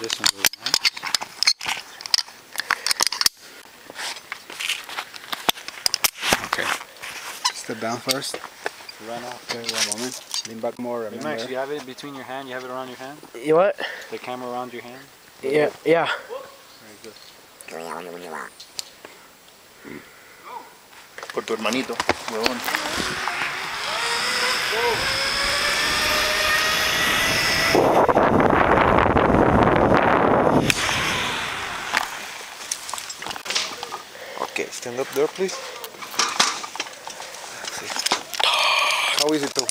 This one goes nice. Okay. Step down first. Run off. Okay, one moment. Lean back more. Hey, Remember. Max, you have it between your hand. You have it around your hand. You what? The camera around your hand. Yeah, yeah. Very good. Por tu hermanito, huevón. Okay, stand up there, please. How is it